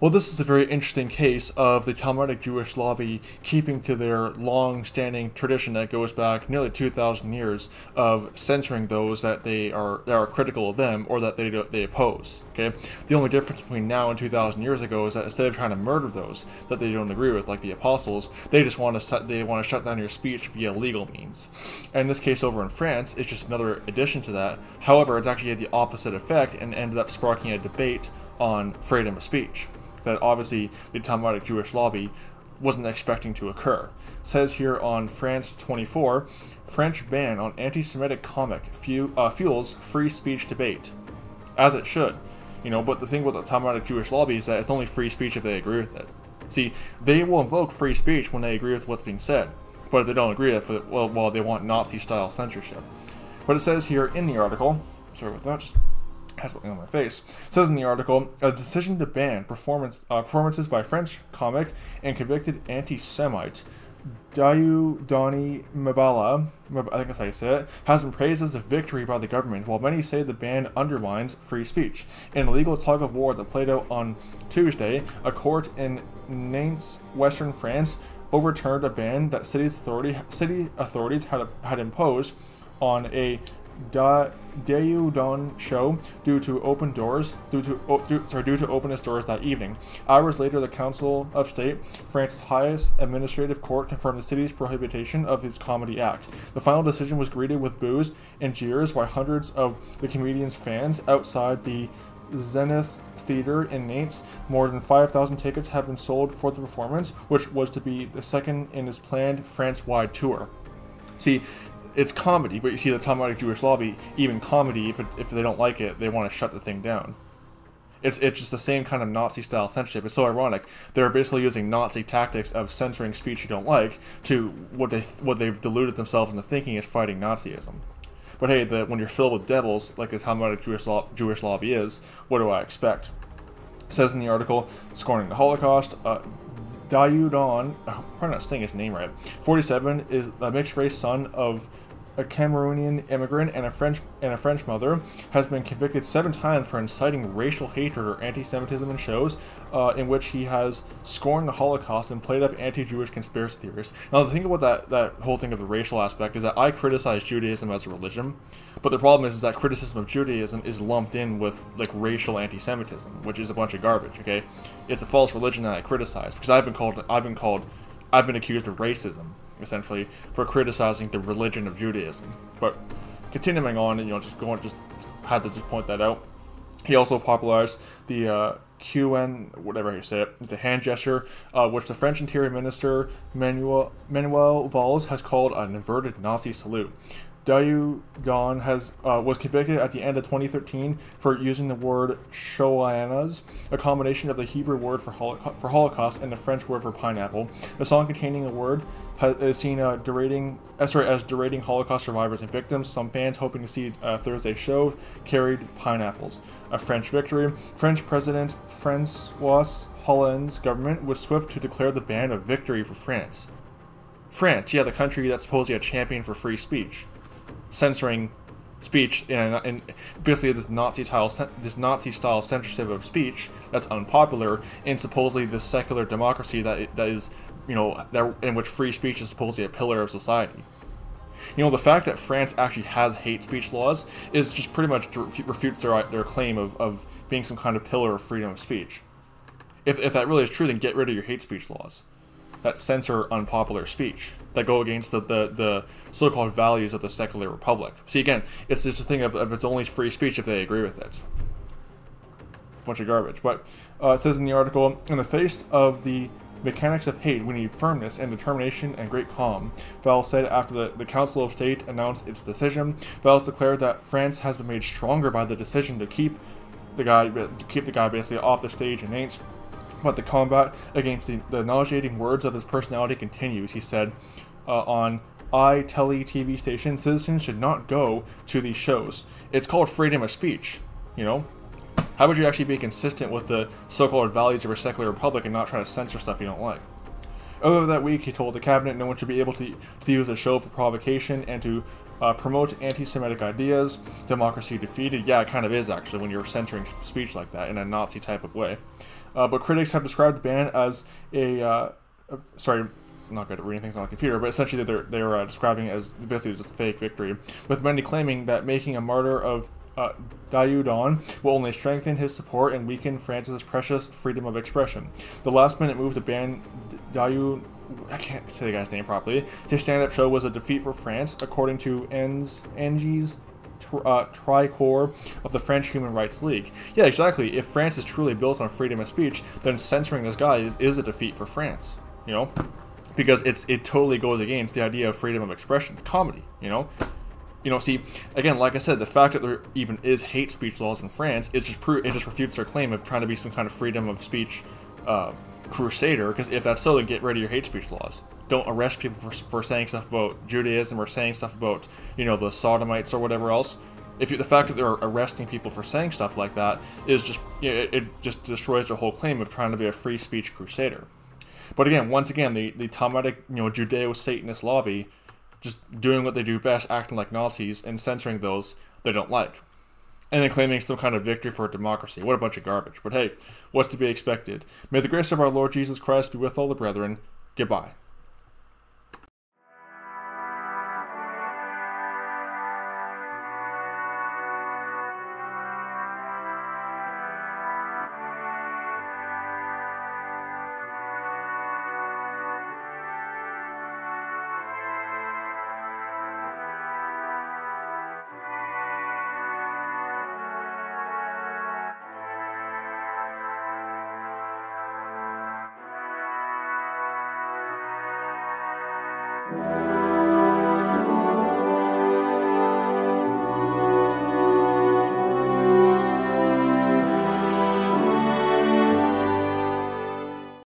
Well, this is a very interesting case of the Talmudic Jewish lobby keeping to their long-standing tradition that goes back nearly 2,000 years of censoring those that they are that are critical of them or that they they oppose. Okay, the only difference between now and 2,000 years ago is that instead of trying to murder those that they don't agree with, like the apostles, they just want to they want to shut down your speech via legal means. And in this case, over in France, it's just another addition to that. However, it's actually had the opposite effect and ended up sparking a debate on freedom of speech that obviously the Talmudic Jewish lobby wasn't expecting to occur. It says here on France 24, French ban on anti-Semitic comic fu- uh, fuels free speech debate, as it should. You know, but the thing with the Talmudic Jewish lobby is that it's only free speech if they agree with it. See, they will invoke free speech when they agree with what's being said, but if they don't agree with it, well, well they want Nazi-style censorship. But it says here in the article, sorry about that, just has something on my face. It says in the article, a decision to ban performance uh, performances by French comic and convicted anti-Semite Dayu Doni Mabala, I think that's how you say it, has been praised as a victory by the government, while many say the ban undermines free speech. In a legal tug of war that played out on Tuesday, a court in Nantes, western France, overturned a ban that city's authority, city authorities had, had imposed on a da, show due to open doors due to oh, due, sorry due to open its doors that evening. Hours later, the Council of State, France's highest administrative court, confirmed the city's prohibition of his comedy act. The final decision was greeted with boos and jeers by hundreds of the comedian's fans outside the Zenith Theater in Nantes. More than 5,000 tickets have been sold for the performance, which was to be the second in his planned France-wide tour. See, it's comedy, but you see the Talmudic Jewish lobby, even comedy, if, it, if they don't like it, they want to shut the thing down. It's, it's just the same kind of Nazi style censorship. It's so ironic. They're basically using Nazi tactics of censoring speech you don't like to what they what they've deluded themselves into thinking is fighting Nazism. But hey, the, when you're filled with devils, like the Talmudic Jewish, law, Jewish lobby is, what do I expect? It says in the article, scorning the Holocaust, uh, Dayudon, I'm probably not saying his name right, 47, is a mixed race son of a Cameroonian immigrant and a French and a French mother, has been convicted seven times for inciting racial hatred or anti-Semitism in shows uh, in which he has scorned the Holocaust and played up anti-Jewish conspiracy theories. Now, the thing about that that whole thing of the racial aspect is that I criticize Judaism as a religion, but the problem is, is that criticism of Judaism is lumped in with like racial anti-Semitism, which is a bunch of garbage. Okay, it's a false religion that I criticize because I've been called I've been called I've been accused of racism essentially, for criticizing the religion of Judaism. But continuing on, and you know, just going, just had to just point that out. He also popularized the uh, QN, whatever you say it, the hand gesture, uh, which the French Interior Minister Manuel, Manuel Valls has called an inverted Nazi salute. Dayugan has uh, was convicted at the end of 2013 for using the word shoanas, a combination of the Hebrew word for, holocaust, for Holocaust and the French word for pineapple. The song containing the word has, is seen uh, derading, uh, sorry, as derading Holocaust survivors and victims. Some fans hoping to see uh, Thursday's show carried pineapples. A French victory. French President Francois Hollande's government was swift to declare the ban a victory for France. France, yeah, the country that's supposedly a champion for free speech censoring speech and, basically this Nazi style this Nazi style censorship of speech that's unpopular in supposedly this secular democracy that that is you know that in which free speech is supposedly a pillar of society. You know the fact that France actually has hate speech laws is just pretty much refutes their their claim of, of being some kind of pillar of freedom of speech. If, if that really is true, then get rid of your hate speech laws that censor unpopular speech that go against the, the, the so-called values of the secular republic. See, again, it's just a thing of, of it's only free speech if they agree with it. Bunch of garbage. But uh, it says in the article, in the face of the mechanics of hate, we need firmness and determination and great calm. Valls said after the, the Council of State announced its decision. Valls declared that France has been made stronger by the decision to keep the guy to keep the guy basically off the stage in Nantes but the combat against the, the nauseating words of his personality continues, he said uh, on iTele TV station, citizens should not go to these shows. It's called freedom of speech, you know? How would you actually be consistent with the so-called values of a secular republic and not try to censor stuff you don't like? Earlier that week, he told the cabinet no one should be able to, to use the show for provocation and to uh, promote anti-Semitic ideas. Democracy defeated. Yeah, it kind of is actually when you're censoring speech like that in a Nazi type of way. Uh, but critics have described the ban as a, uh, sorry, I'm not good at reading things on a computer, but essentially they're they're uh, describing as basically just a fake victory, with many claiming that making a martyr of uh, Don will only strengthen his support and weaken France's precious freedom of expression. The last minute move to ban Dayu I can't say the guy's name properly. His stand-up show was a defeat for France, according to Ange, Angie's uh, Tricoire of the French Human Rights League. Yeah, exactly. If France is truly built on freedom of speech, then censoring this guy is, is a defeat for France. You know, because it's it totally goes against the idea of freedom of expression. It's comedy. You know, you know, see, again, like I said, the fact that there even is hate speech laws in France, it just it just refutes their claim of trying to be some kind of freedom of speech uh, crusader. Because if that's so, then get rid of your hate speech laws. Don't arrest people for, for saying stuff about Judaism or saying stuff about you know the Sodomites or whatever else. If you, the fact that they're arresting people for saying stuff like that is just you know, it, it just destroys their whole claim of trying to be a free speech crusader. But again, once again, the, the Talmudic, you know, Judeo-Satanist lobby just doing what they do best, acting like Nazis, and censoring those they don't like. And then claiming some kind of victory for a democracy. What a bunch of garbage. But hey, what's to be expected? May the grace of our Lord Jesus Christ be with all the brethren. Goodbye. Bye.